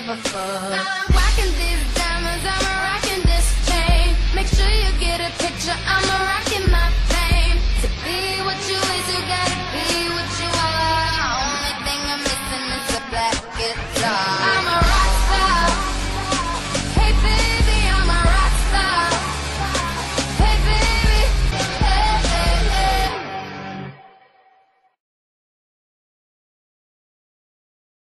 give a fuck. I'm rocking these diamonds, I'm rocking this chain. Make sure you get a picture, I'm rocking my fame. To be what you is, you got